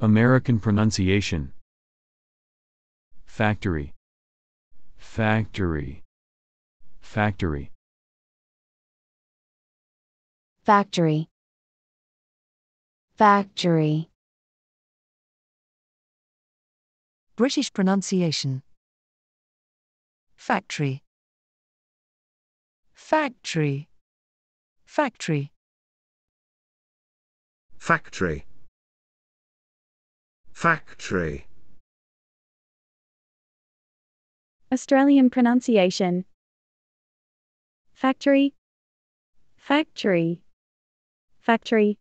American pronunciation. Factory. Factory. Factory. factory, factory, British pronunciation. Factory. Factory. Factory. Factory. Factory. Australian pronunciation. Factory. Factory. Factory.